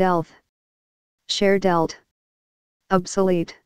Delve. Share Delt. Obsolete.